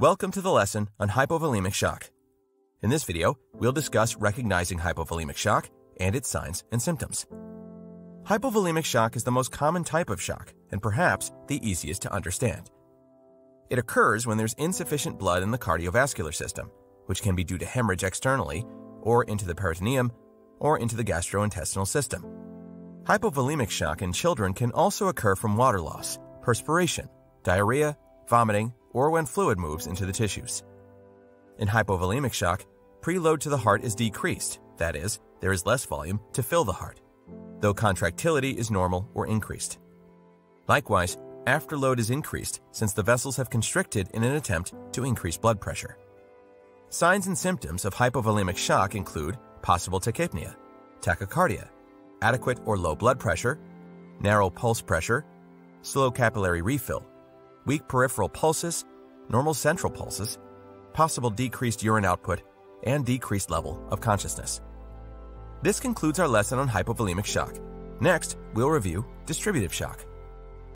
Welcome to the lesson on hypovolemic shock. In this video, we'll discuss recognizing hypovolemic shock and its signs and symptoms. Hypovolemic shock is the most common type of shock and perhaps the easiest to understand. It occurs when there's insufficient blood in the cardiovascular system, which can be due to hemorrhage externally, or into the peritoneum, or into the gastrointestinal system. Hypovolemic shock in children can also occur from water loss, perspiration, diarrhea, vomiting, or when fluid moves into the tissues. In hypovolemic shock, preload to the heart is decreased, that is, there is less volume to fill the heart, though contractility is normal or increased. Likewise, afterload is increased since the vessels have constricted in an attempt to increase blood pressure. Signs and symptoms of hypovolemic shock include possible tachypnea, tachycardia, adequate or low blood pressure, narrow pulse pressure, slow capillary refill, weak peripheral pulses, normal central pulses, possible decreased urine output, and decreased level of consciousness. This concludes our lesson on hypovolemic shock. Next, we'll review distributive shock.